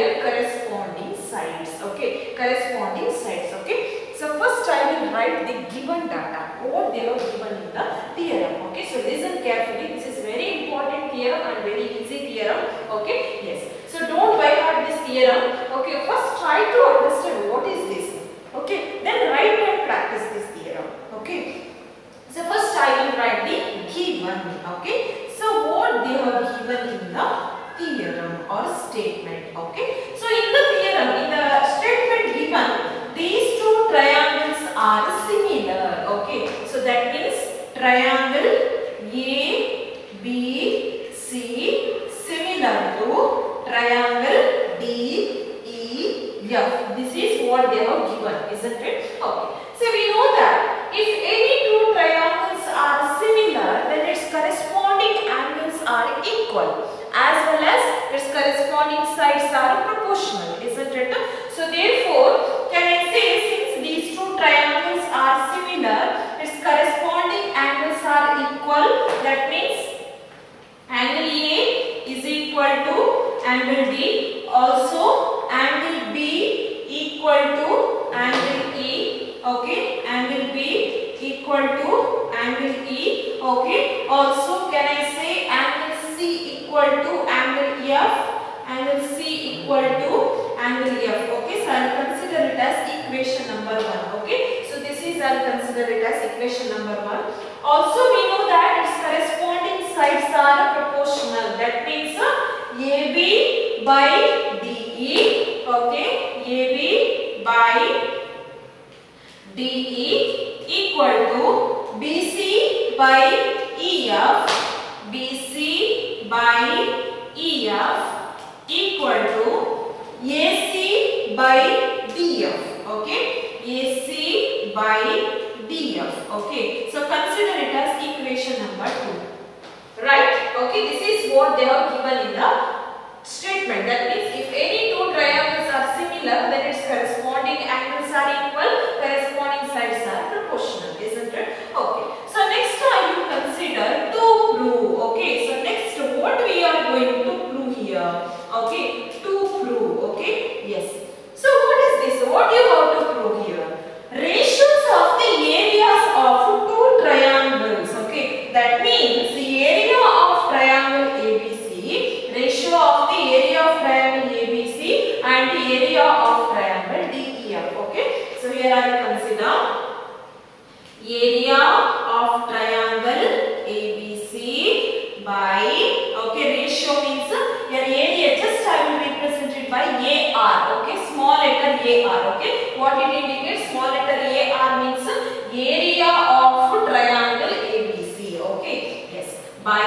their corresponding sides. Okay, corresponding sides. Okay, so first I will write the given data. What they have given in the theorem. Okay, so listen carefully. This is very important theorem and very easy theorem. Okay, yes. So don't by heart this theorem. Okay, first try to understand what is this. Okay, then write and practice this theorem. Okay. So first I will write the given. Okay. So what they have given in the theorem or statement. Okay. So in the theorem, in the statement given, these two triangles are similar. Okay. So that means triangle A, B, C similar to triangle D, E, F. This is what they have given, isn't it? Okay. So we know that if any two triangles are similar, then its corresponding angles are equal as well as its corresponding sides are proportional, isn't it? So therefore, can I say since these two triangles are similar, its corresponding angles are equal, that means angle A is equal to angle D, also angle B equal to angle E, okay, angle B equal to angle E, okay, also can I say angle C equal to angle F, angle C equal to angle F, okay, so I will consider it as equation number 1, okay, so this is I will consider it as equation number 1. Also we know that its corresponding sides are proportional, that means uh, AB by DE, okay, AB by DE equal to BC by EF, by EF equal to AC by DF, okay, AC by DF, okay. So consider it as equation number 2. Right, okay, this is what they have given in the statement. That means if any two triangles are similar, then its corresponding angles are equal, corresponding sides are proportional, isn't it? Okay. So next time you consider to prove. Okay. So next what we are going to prove here? Okay. To prove. Okay. Yes. So what is this? What you have to prove here? Ratios of the areas of two triangles. Okay. That means the area of triangle ABC, ratio of the area of triangle ABC and the area of triangle DEF. Okay. So here I will consider area AR okay? What it indicates small letter AR means area of triangle ABC okay? Yes. By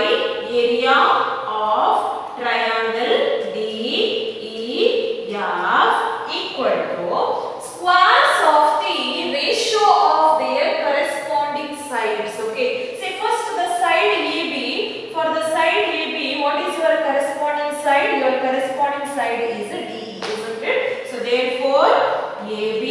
area of triangle DEF equal to squares of the ratio of their corresponding sides okay? Say first the side AB for the side AB what is your corresponding side? Your corresponding side is D a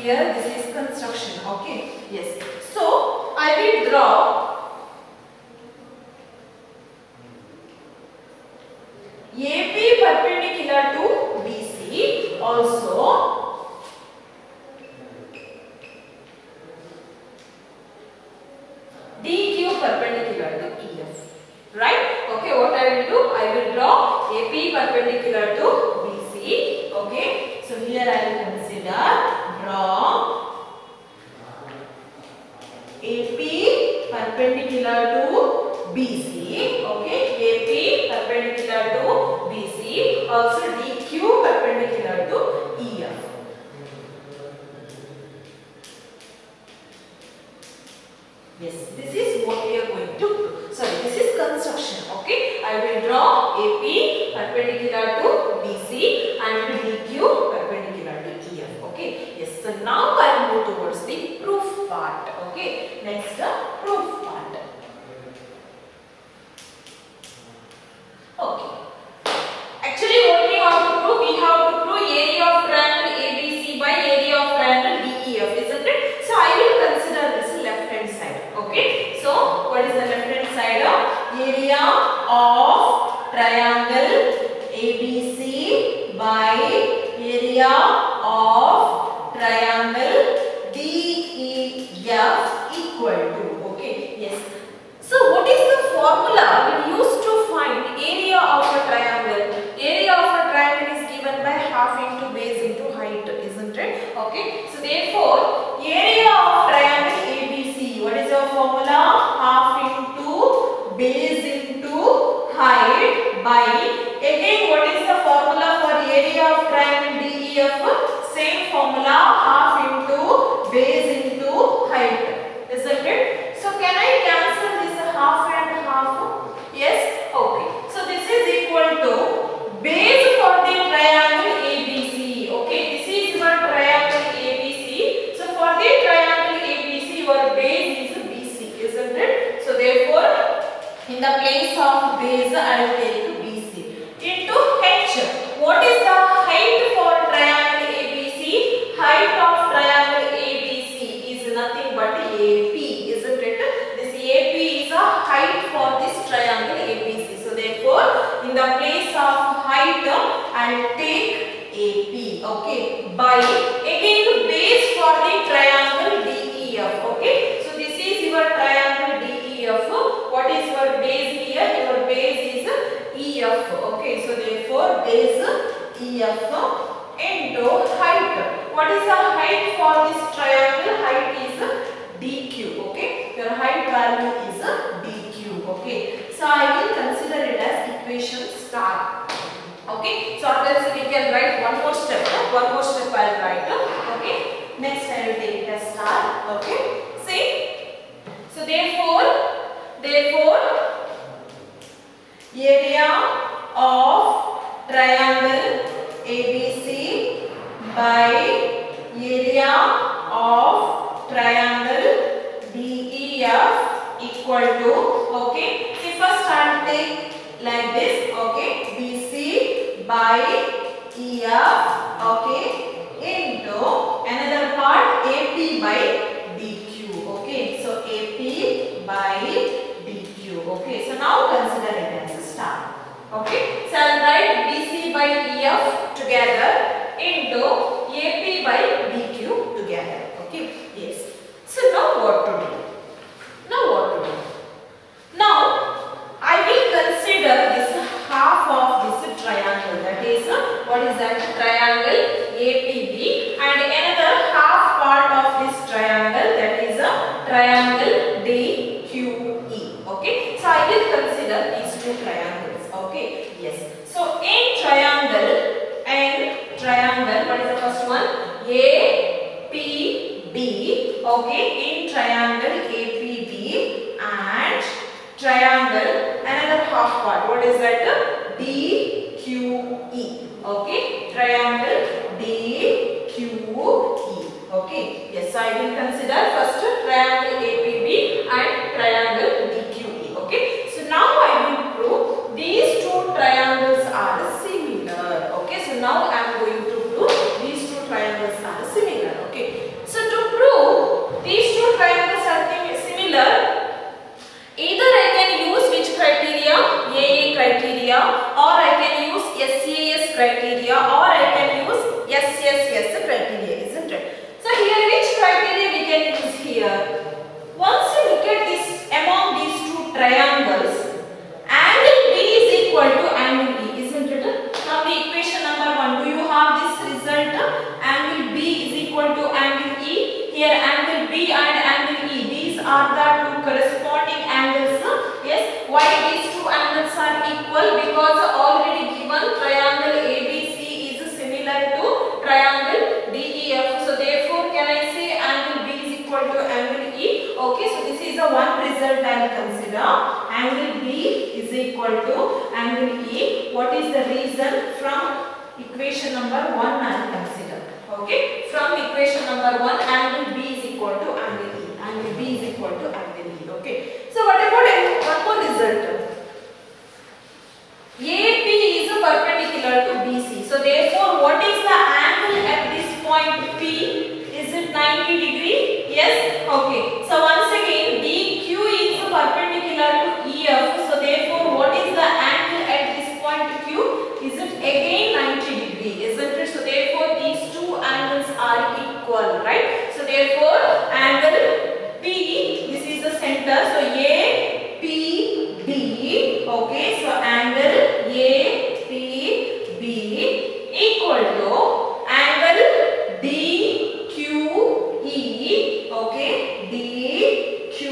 here this is construction okay? Yes. So I will draw Okay. So therefore, area ABC by area of triangle DEF equal to okay. See first I take like this okay BC by EF okay into another part AP by together into AP by is that SCAS criteria or consider. Angle B is equal to angle E. What is the reason from equation number 1 I will consider. Okay, from equation number 1 angle B is equal to angle E. Angle B is equal to angle E. Okay, so what about one more result? AP is perpendicular to BC. So therefore, what is the angle at this point P? Is it 90 degree? Yes. Okay. So once again, DQ is perpendicular to EF. So therefore, what is the angle at this point Q? Is it again 90 degree? Isn't it? So therefore, these two angles are equal, right? So therefore, angle P, this is the center. So A, P, B. Okay. So angle A, P, B equal to angle D, Q, E. Okay. D, Q,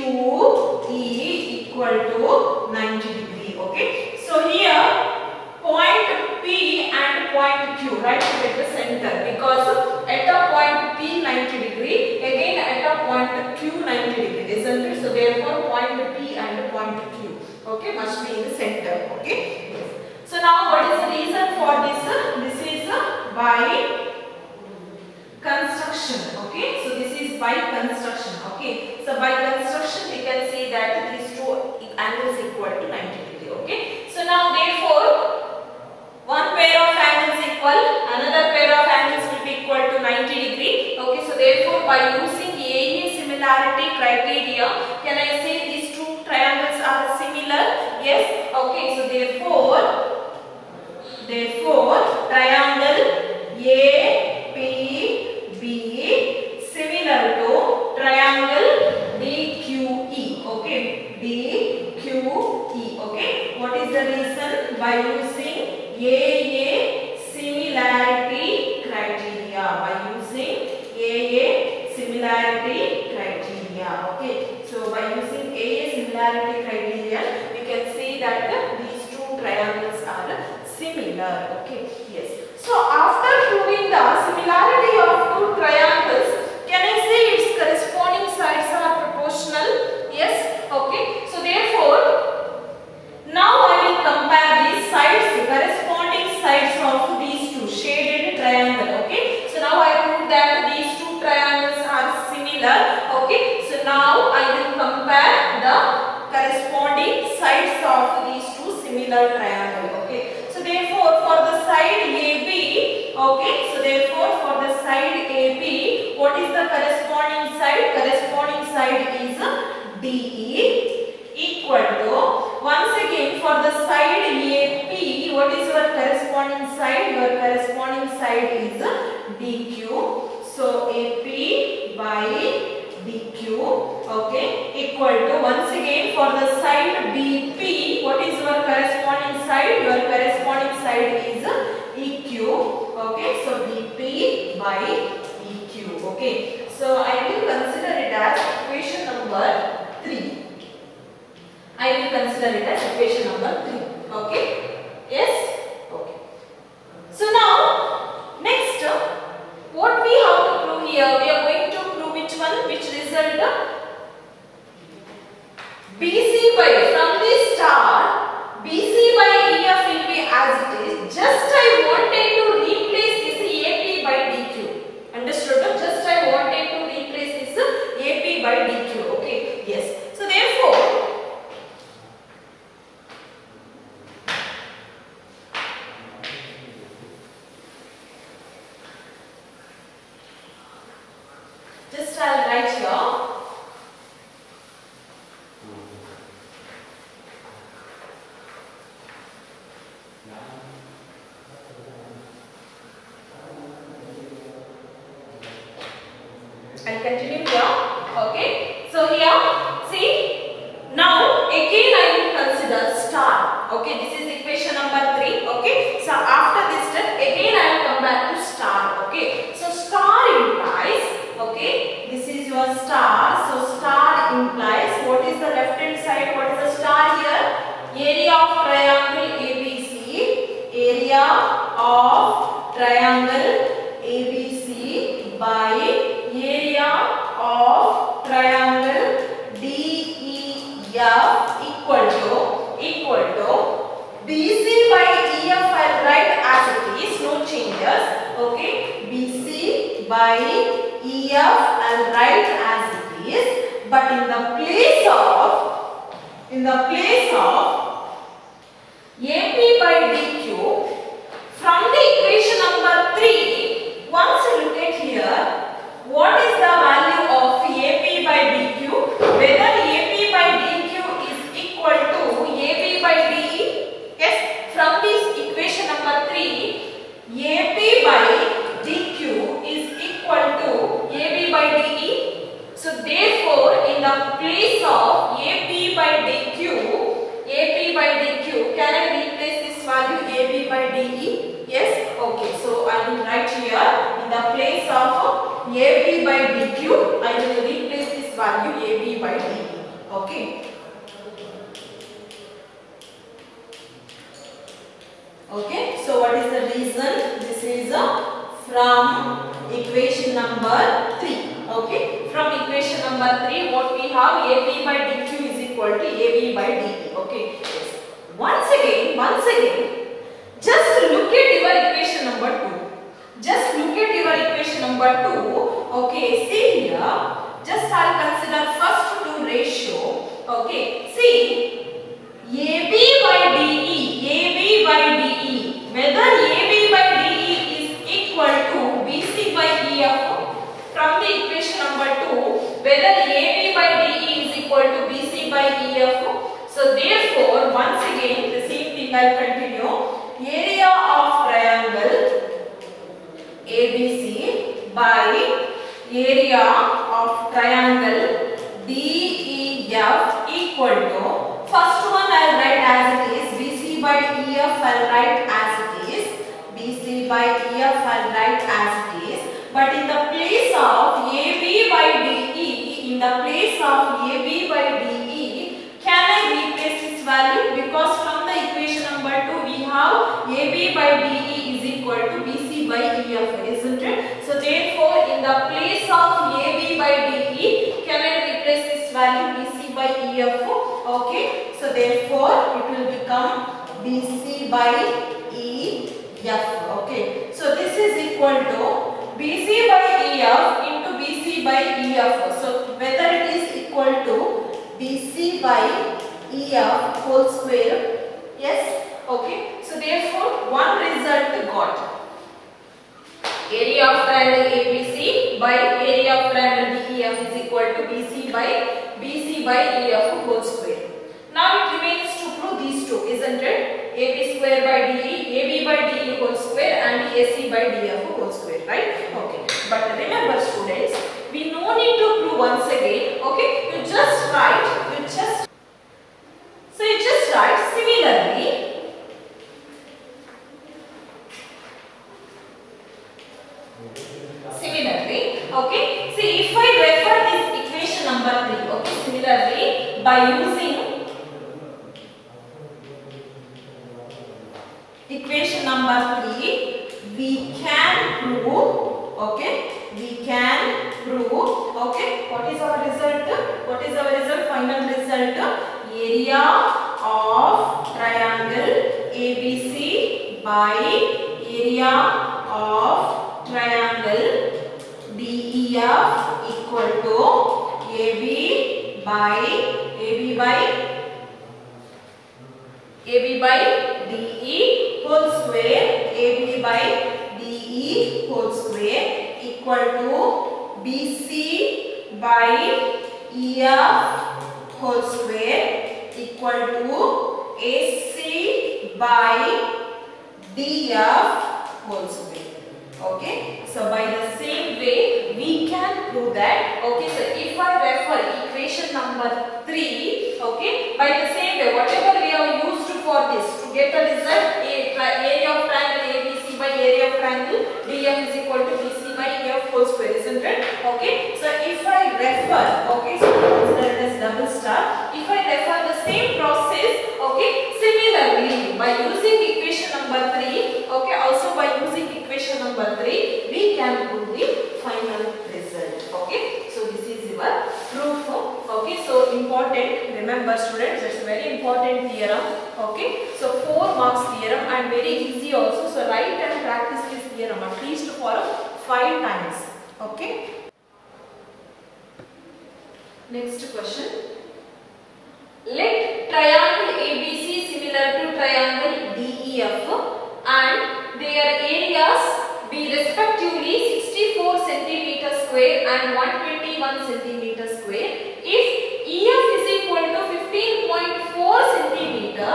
E equal to 90 degree. Okay. So here point P and point Q right at the center because at a point P 90 degree again at a point Q 90 degree isn't it? So therefore point P and point Q okay must be in the center okay. So now what is the reason for this? This is by construction okay. So this is by construction okay. So by construction we can say that these two angles equal to 90 degree okay. So now therefore one pair of angles equal, another pair of angles will be equal to 90 degree. Okay, so therefore by using AA similarity criteria, can I say these two triangles are similar? Yes. Okay, so therefore, therefore triangle APB similar to triangle DQE. Okay, DQE. Okay, what is the reason? By using AA similarity criteria by using AA similarity Okay. So by using a similarity criterion, we can say that these two triangles are similar. Okay. Yes. So after proving the similarity of two triangles. sides of these two similar triangles. Okay. So therefore for the side AB, okay. So therefore for the side AB, what is the corresponding side? Corresponding side is DE equal to once again for the side AB, what is your corresponding side? Your corresponding side is DQ. So AP by DQ okay equal to once again for the side BP what is your corresponding side? Your corresponding side is EQ okay so BP by EQ okay. So I will consider it as equation number 3 I will consider it as equation number 3 okay? Yes? Okay. So now next what we have to prove here we are which result? BC by from this star BC by EF will be as it is. Just I wanted to replace this AP by DQ understood? Just I wanted to replace this AP by DQ okay yes. So therefore just I'll write here I'll continue here. Okay. So here, see, now again I will consider star. Okay, this is equation number 3. Okay. So after this step, again I will come back to star. Okay. So star implies, okay, this is your star. So star implies, what is the left hand side? What is the star here? Area of triangle ABC. Area of triangle ABC by area of triangle DEF equal to equal to BC by EF I'll write as it is no changes okay BC by EF I'll write as it is but in the place of in the place of AP by DQ from the equation number 3 once you look at here what is the value of AP by DQ? Whether AP by DQ is equal to AB by DE? Yes, from this equation number 3, AP by DQ is equal to AB by DE. So therefore, in the place of AP by DQ, AP by DQ, can I replace this value AB by DE? Yes? Okay, so I will write here in the place of AB by DQ, I will replace this value AB by DE. Okay. Okay, so what is the reason? This is uh, from equation number 3. Okay, from equation number 3, what we have AB by DQ is equal to AB by DE. Okay. Once again, once again, just look at your equation number 2. Just look at your equation number 2. Okay, see here. Just I'll consider first two ratio. Okay, see. AB by DE, AB by DE. Whether AB by DE is equal to BC by EF. From the equation number 2, whether AB by DE is equal to BC by EF. So therefore, once again, the same thing I'll continue. Area of triangle ABC by area of triangle DEF equal to first one I'll write as it is BC by EF I'll write as it is BC by EF I'll write as it is but in the place of in the place of AB by DE can I replace its value? Because from the equation number 2 we have AB by DE is equal to BC by EF isn't it? So therefore in the place of AB by DE can I replace this value? BC by EF okay? So therefore it will become BC by EF okay? So this is equal to BC by EF into BC by EF so whether it is equal to BC by EF whole square yes? Okay. So therefore one result got. Area of triangle ABC by area of triangle DEF is equal to BC by BC by EF whole square. Now it remains to prove these two, isn't it? AB square by DE, AB by DE whole square and AC by DF whole square, right? Okay. But remember students, we no need to prove once again, okay? You just write, you just, so you just write similarly, Similarly, okay, see if I refer this equation number 3, okay, similarly by using equation number 3, we can prove, okay, we can prove, okay, what is our result? What is our result? Final result? Area of triangle ABC by area of triangle DEF equal to AB by AB by AB by DE whole square AB by DE whole square equal to BC by EF whole square equal to AC by DF whole square. Okay. So by the same way we can prove that. Okay. So if I refer equation number 3. Okay. By the same way whatever we have used for this to get a result a area of triangle area of triangle DF is equal to BC by EF whole square isn't it? Okay. So if I refer okay so consider it double star. If I refer the same process okay similarly by using equation number 3 okay also by using equation number 3 we can prove the final result okay so this is your proof okay so important remember students it's very important theorem okay? So 4 marks theorem and very easy also so write and practice this theorem at least for 5 times okay? Next question. Let triangle ABC similar to triangle DEF and their areas be respectively 64 centimeter square and 121 centimeter square. If EF is equal to 15.4 centimeter,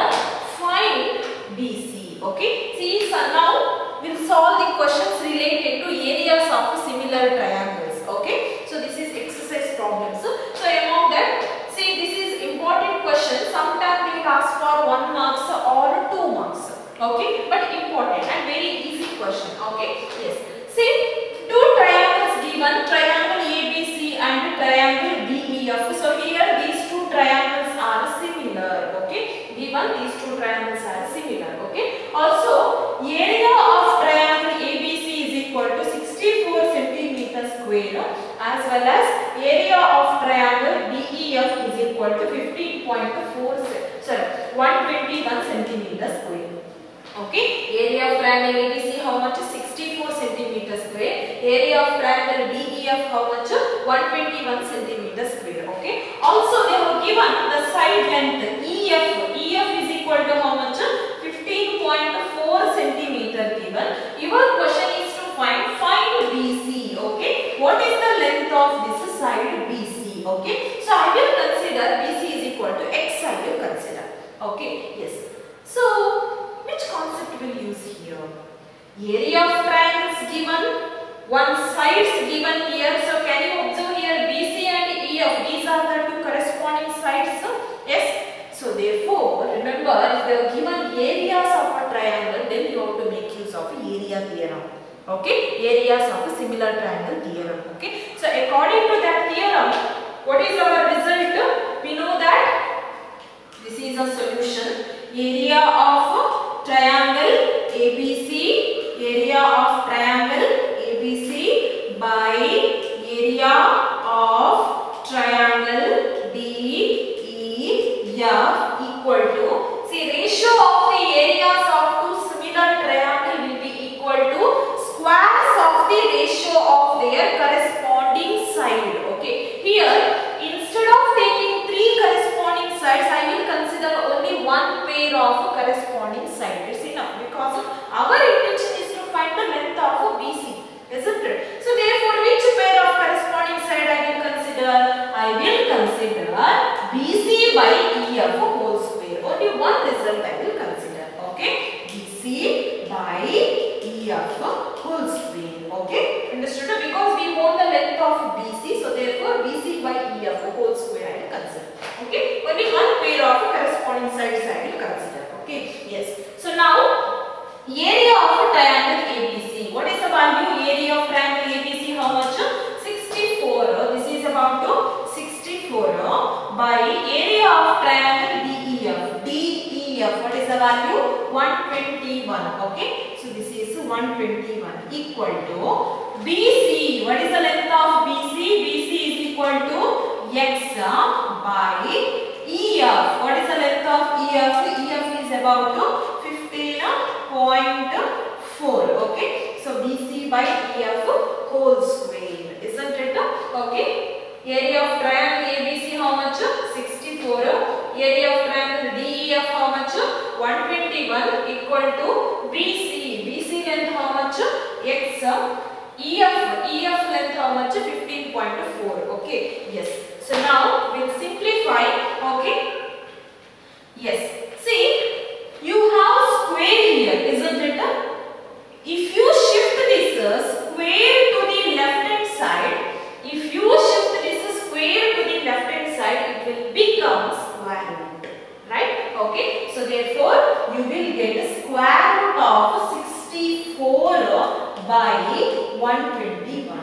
find BC. Okay. See, so now we'll solve the questions related to areas of similar triangles. Okay. So this is exercise problems. So among that, see this is important question. Sometimes they ask for 1 marks or 2 marks. Okay. But important and very. Okay. Yes. See, two triangles given, triangle ABC and triangle DEF. So here these two triangles are similar. Okay. Given these two triangles are similar. Okay. Also, area of triangle ABC is equal to 64 centimeter square as well as area of triangle DEF is equal to 15.4 sorry 121 centimeter square. Okay, area of triangle ABC how much? 64 centimeter square. Area of triangle DEF how much? 121 centimeter square. Okay. Also they have given the side length EF. EF is equal to how much? 15.4 centimeter given. Your question is to find find BC. Okay. What is the length of this side BC? Okay. So I will consider BC is equal to X I will consider. Okay. Yes. So which concept will use here? Area of triangles given, one sides given here. So can you observe here BC and EF? These are the two corresponding sides. Yes. So therefore, remember if they are given areas of a triangle, then you have to make use of area theorem. Okay, areas of a similar triangle theorem. Okay. So according to that theorem, what is our result? We know that this is a solution. Area of triangle ABC, area of triangle ABC by area of triangle DEF equal to, see ratio of the areas of two similar triangle will be equal to squares of the ratio of their corresponding side. Okay, here law of corresponding side. It's enough because our intention is to find the length of BC, isn't it? So therefore, which pair of corresponding side I will consider? I will consider BC by EF. 121.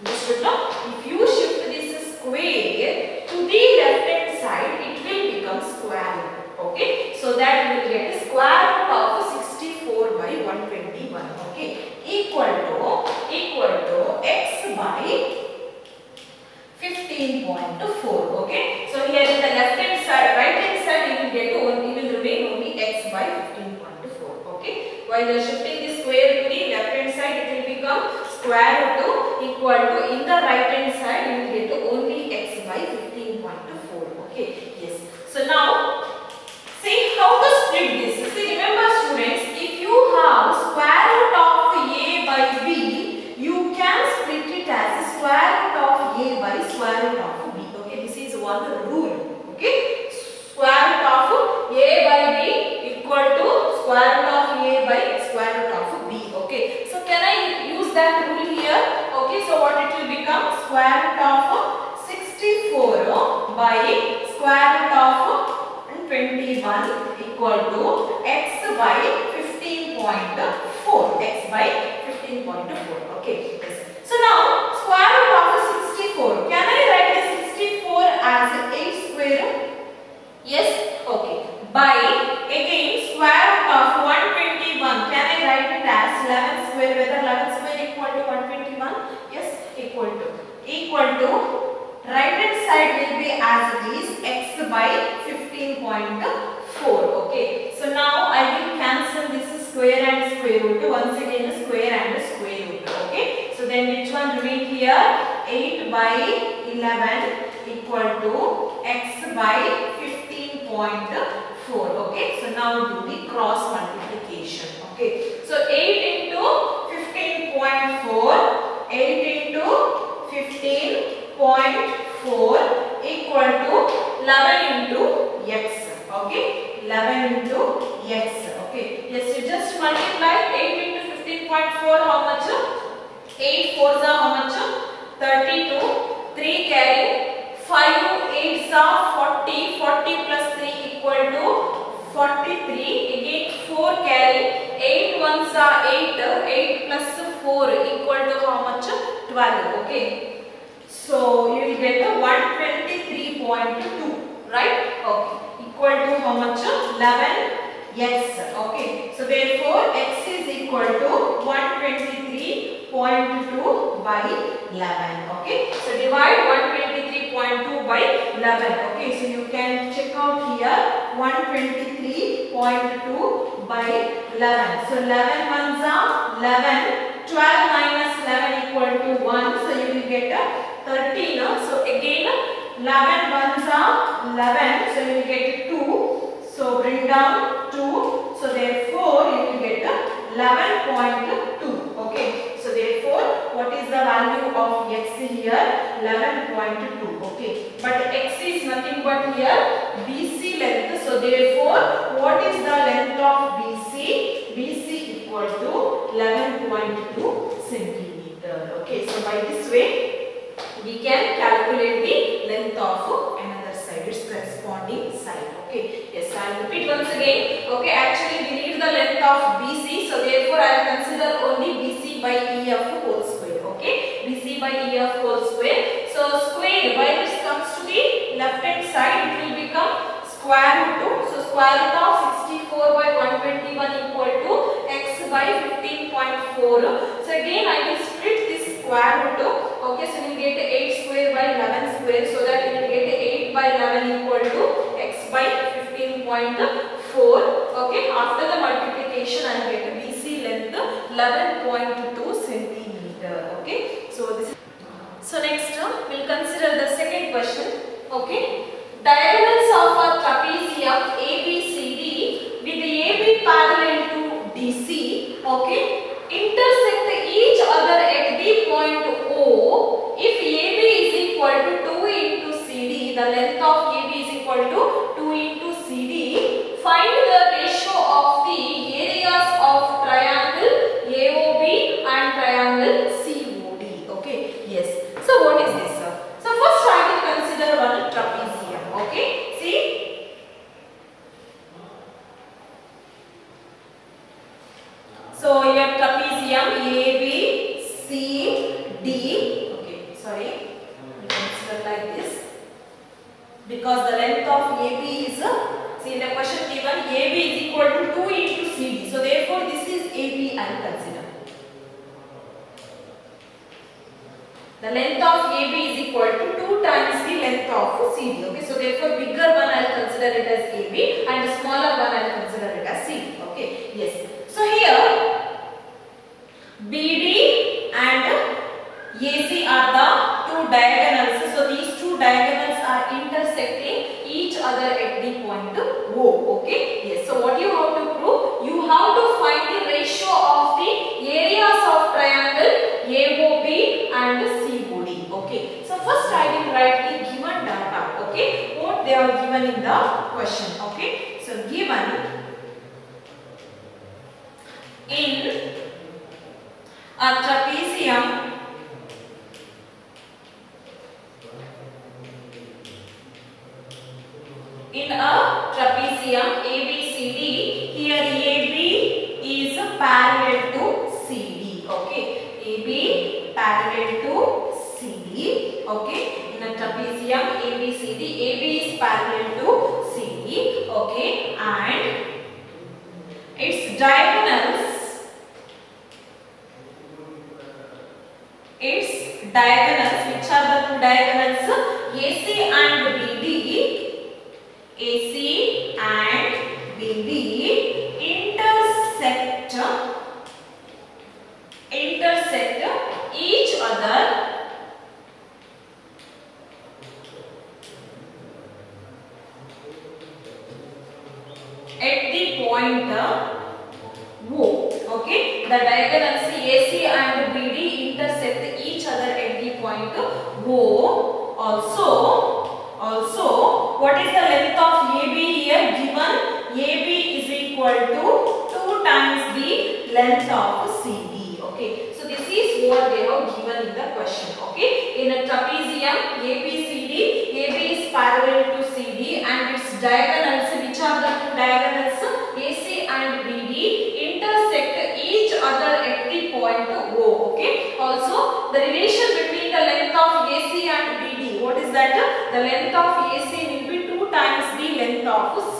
Understood now? If you shift this square to the left hand side, it will become square. Okay. So that you will get a square root of 64 by 121. Okay. Equal to, equal to x by 15.4 okay so here in the left hand side right hand side you will get only will remain only x by 15.4 okay while the square to the left hand side it will become square root 2 equal to in the right hand side you will get only x by 15.4 okay yes so now see how to split this see remember students if you have square root of a by b you can split it as square root of a by square root of b. Okay, this is one rule. Okay, square root of a by b equal to square root of a by square root of b. Okay, so can I that rule here? Okay, so what it will become? Square root of 64 by square root of 21 equal to x by 15.4. x by 15.4. Okay. So now square root of 64. Can I write the 64 as 8 square? Yes. Okay. By again square root of 121. Can I write it as 11 square? Whether 11 square equal to 121? Yes. Equal to. Equal to. Right hand side will be as it is x by 15.4. Okay. So now I will cancel this square and square root. Once again square and square root. Okay. So then which one remain here? 8 by 11 equal to x by 15.4. Okay. So now do the cross multiplication. Okay. So 8 into 15.4. 8 into 15.4 equal to 11 into x. Okay. 11 into x. Okay. Yes, you just multiply 8 into 15.4 how much? 8 4s are how much? 32. 3 carry. 5 8s are 40. 40 plus 3 equal to 43. Again 4 carry. 8 1s are 8. 8 plus 4 equal to how much? 12. Okay. So you will get a 123.2. Right? Okay. Equal to how much? 11 x. Okay. So therefore x is equal to 123.2 by 11. Okay. So divide 123.2 by 11. Okay. So you can check out here 123.2 by 11. So 11 ones are 11. 12 minus 11 equal to 1. So you will get a 13. So again 11 ones are 11. So you will get 2. So bring down 2. So therefore you will get a 11.2. Okay. So therefore what is the value of x here? 11.2. Okay. But x is nothing but here BC length. So therefore what is the length of BC? BC equal to 11.2 centimeter. Okay, so by this way we can calculate the length of another side, its corresponding side. Okay, yes, I will again. Okay, actually we need the length of BC, so therefore I will consider only BC by EF whole square. Okay, BC by EF whole square. So square, while it comes to the left hand side, it will become square root 2. So square root of 64 by 121 equal to x by 15.4. So again I will split this square root. 2. Okay, so we will get 8 square by 11 square. So that we will get 8 by 11 equal to x by 15.4. Okay, after the multiplication I get BC length 11.2 centimeter. Okay, so this is so next uh, we'll consider the second question. Okay. Diagonals of a trapezium ABCD with AB parallel to DC. Okay. Intersect each other at the point O. If AB is equal to 2 into CD, the length of AB is equal to 2 into CD. Find the ratio of the areas of triangle AOB and triangle COD. Okay. Yes. So what is this? sir? So first I will consider one trapezium. Okay. See. So your trapezium A, B, C, D. Okay. Sorry. Consider like this. Because the length of AB is, see in the question given AB is equal to 2 into CD. So therefore this is AB I consider. The length of AB is equal to 2 times the length of CD. Okay, so therefore bigger one I will consider it as AB and the smaller one I will consider it as CD. Okay, yes. So here BD and AC are the two diagonals. Intersecting each other at the point O. Okay, yes. So what you have to prove? You have to find the ratio of the areas of triangle AOB and COD. Okay. So first I will write the given data. Okay. What they are given in the question. Okay. So given in a trapezium in a trapezium ABCD here AB is parallel to CD okay? AB parallel to CD okay? In a trapezium ABCD AB is parallel to CD okay? And its diagonals its diagonals which are the two diagonals AC and BD AC and BD intersect intersect each other at the point O. Okay, the diagonals AC and BD intersect each other at the point O. Also, also, what is the length of AB here? Given AB is equal to 2 times the length of CD. Okay, so this is what they have given in the question. Okay, in a trapezium ABCD, AB is parallel to CD and its diagonals, which are the diagonals AC and BD, intersect each other at the point O. Okay, also the relation between the length of AC and BD, what is that? The length of AC will be 2 times the length of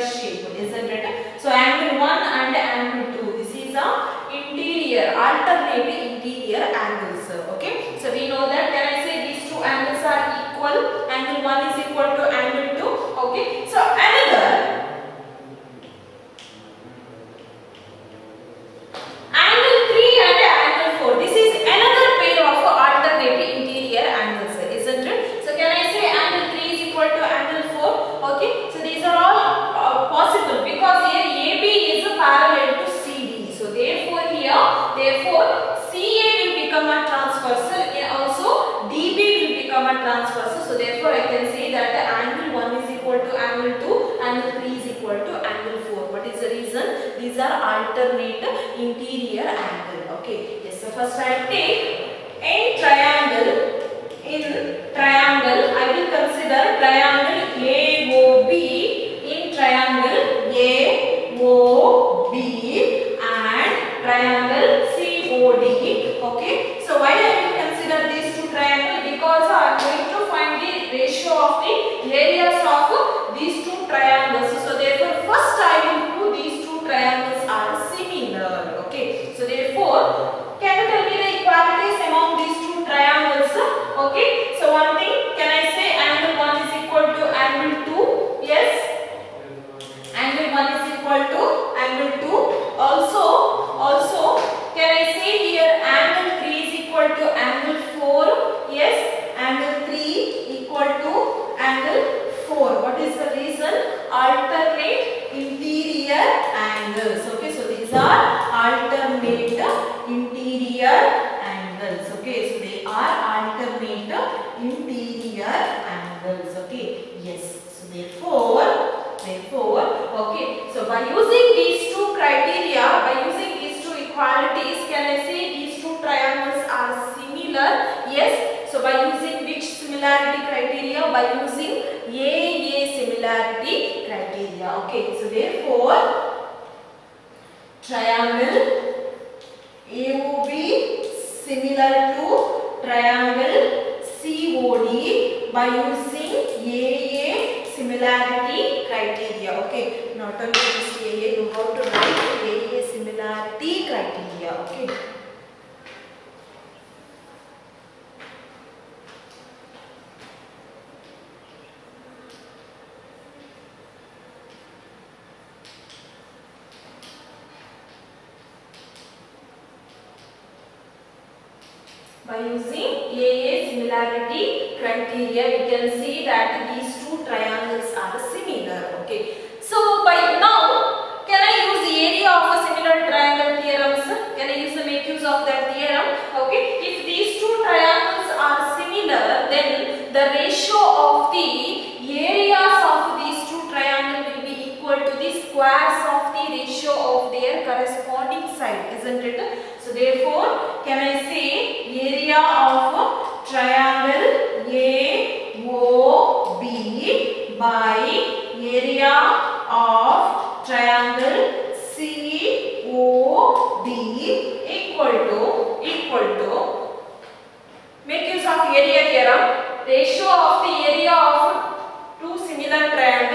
shape, isn't it? So angle 1 and angle 2, this is the interior, alternate equal to uh, corresponding side, isn't it? So therefore, can I say area of triangle AOB by area of triangle COD equal to equal to make use of area theorem ratio of the area of two similar triangles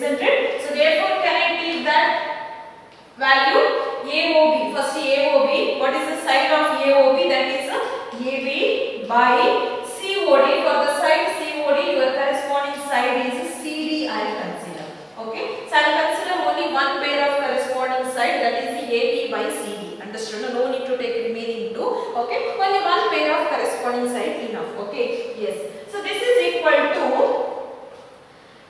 Isn't it? So therefore can I take that value AOB. First AOB. What is the side of AOB? That is uh, AB by COD. For the side COD your corresponding side is CD I will consider. Okay. So I will consider only one pair of corresponding side that is AB by CD. Understood? No need to take remaining two. Okay. Only one pair of corresponding side enough. Okay. Yes. So this is equal to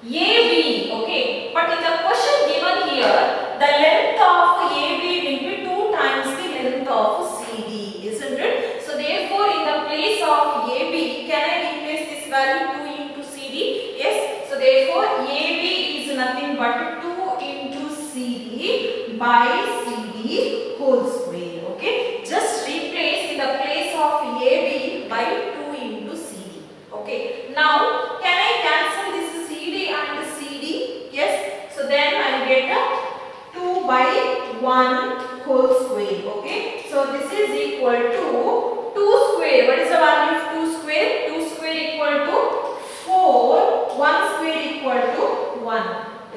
AB, okay. But in the question given here, the length of AB will be 2 times the length of CD, isn't it? So therefore, in the place of AB, can I replace this value 2 into CD? Yes. So therefore, AB is nothing but 2 into CD by CD whole square, okay. Just replace in the place of AB by 2 into CD, okay. Now, 1 whole square. Okay. So this is equal to 2 square. What is the value of 2 square? 2 square equal to 4. 1 square equal to 1.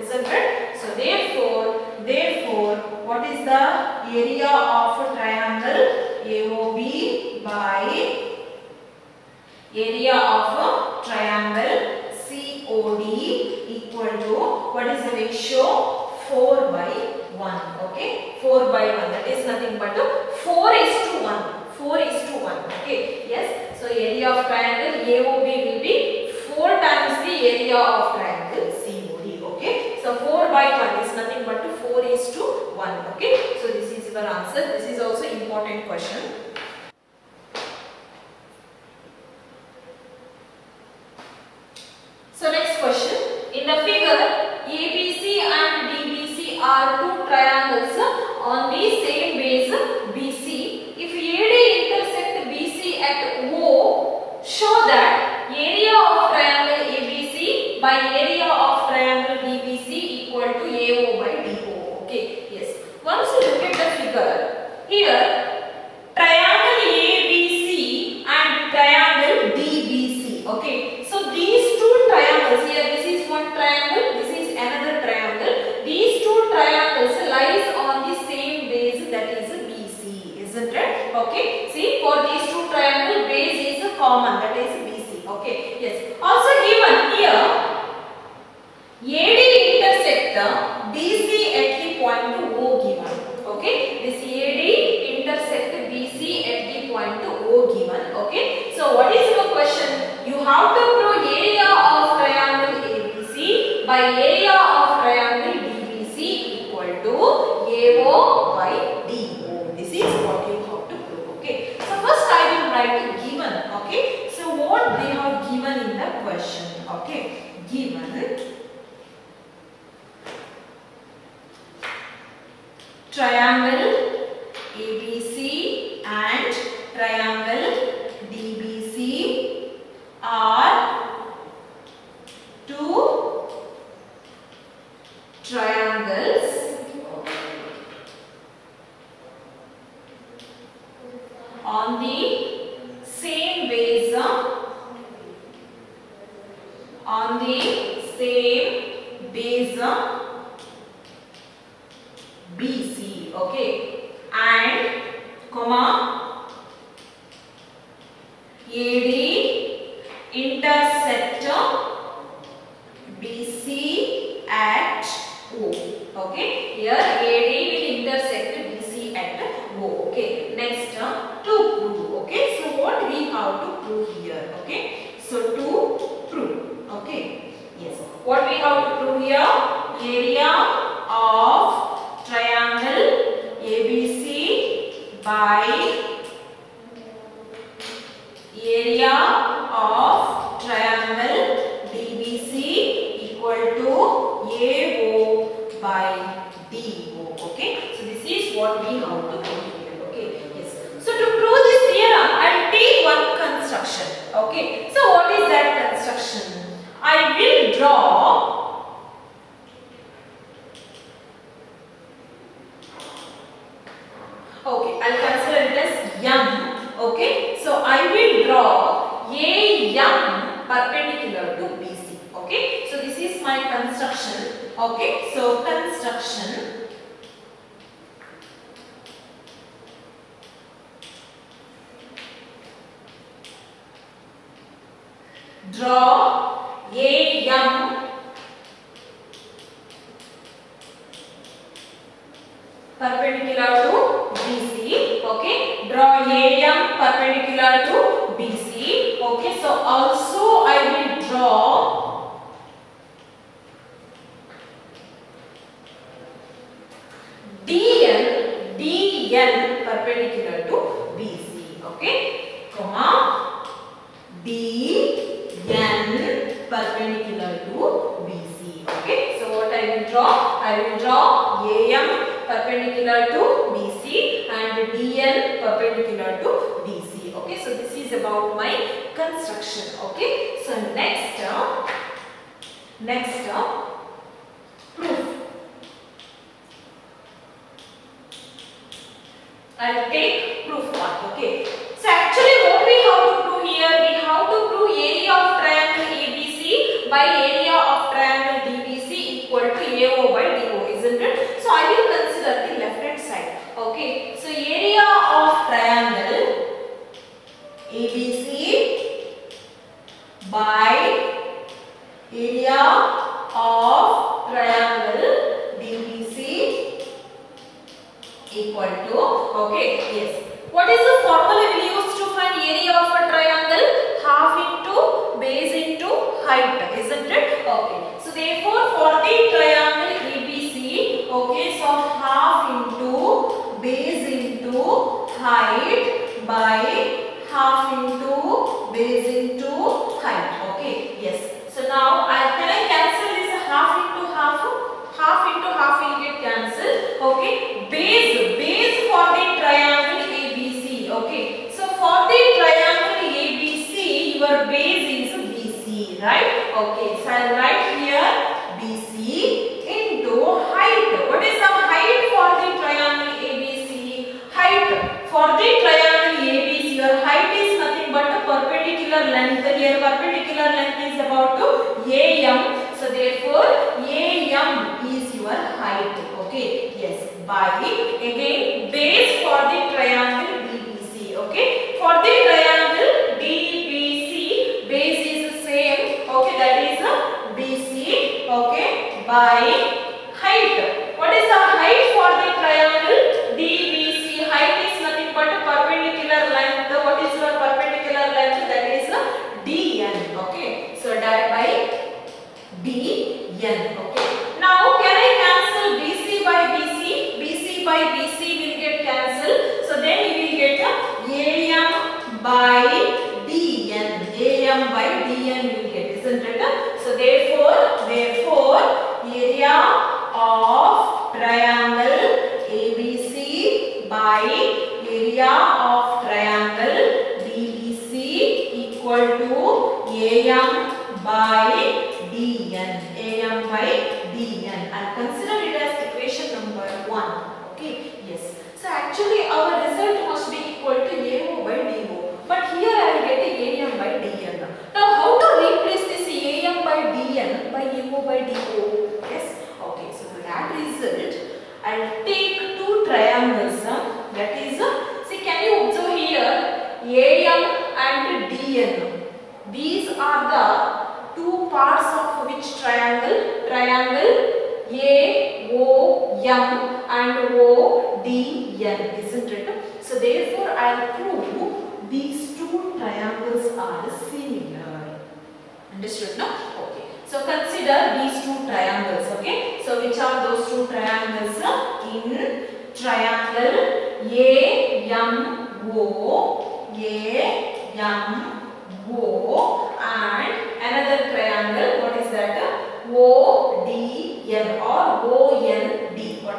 Isn't it? So therefore, therefore, what is the area of a triangle AOB by area of a triangle COD equal to what is the ratio? 4 by 1 okay? 4 by 1 that is nothing but 4 is to 1 4 is to 1 okay? Yes? So area of triangle AOB will be 4 times the area of triangle COD okay? So 4 by 1 is nothing but 4 is to 1 okay? So this is your answer. This is also important question.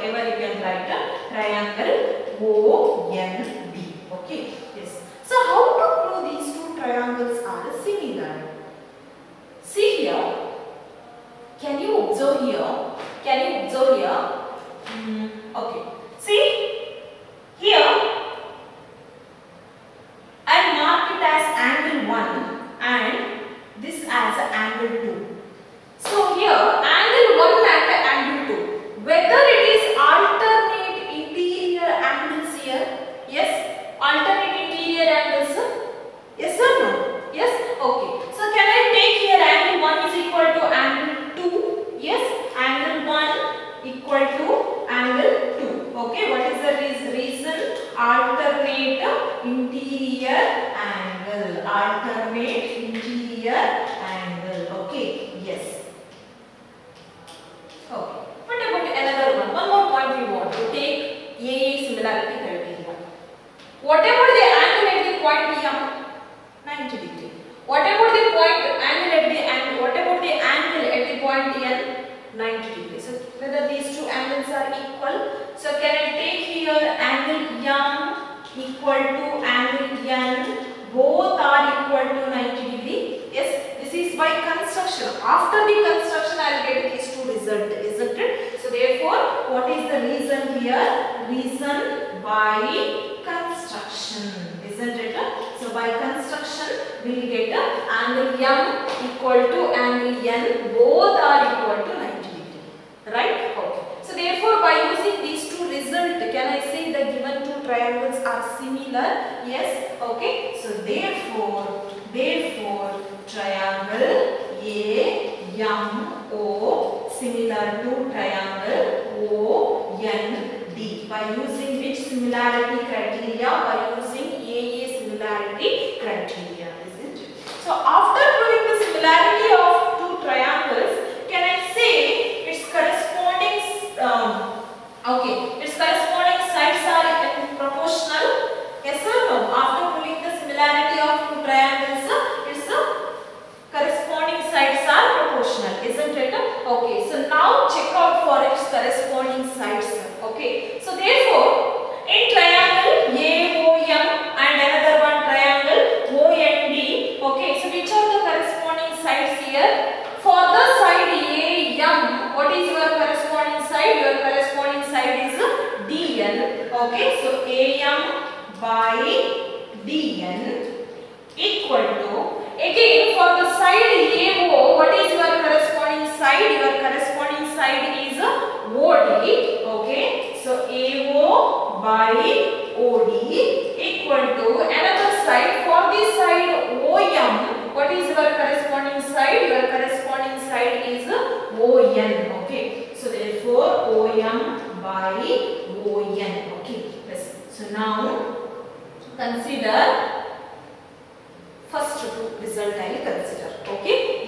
whatever you can write a triangle ONB. Okay, yes. So how to prove these two triangles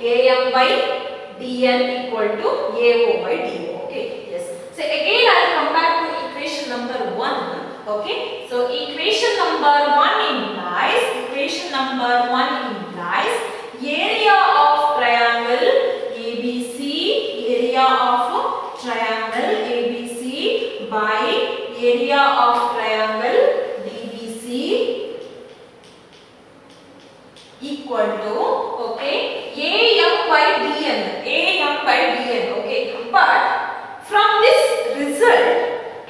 AM by DN equal to AO by DO. Okay, yes. So again I will come back to equation number one. Okay, so equation number one implies equation number one implies area of triangle ABC area of triangle ABC by area of triangle DBC equal to okay am by dn am by dn okay? But from this result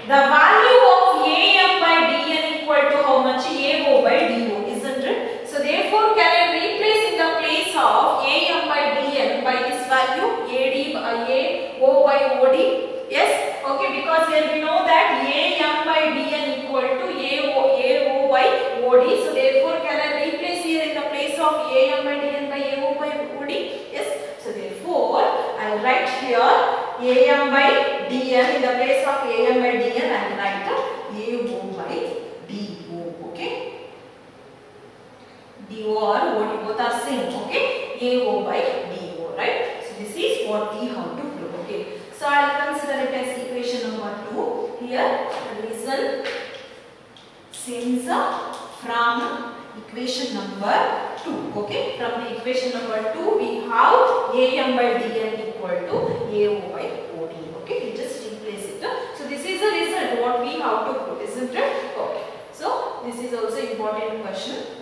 the value of am by dn equal to how much ao by do isn't it? So therefore can i replace in the place of am by dn by this value? Ad by a o by od yes? Okay because here we know that am by dn equal to ao ao by od so therefore can i replace here in the place of am by dn i will write here am by dn in the place of am by dn i will write ao by do okay do or od both are same okay ao by do right so this is what we have to prove okay so i will consider it as equation number 2 here reason since uh, from equation number 2 okay? From the equation number 2 we have am by dn equal to ao by od okay? We just replace it so this is the result what we have to put isn't it? Okay. So this is also important question.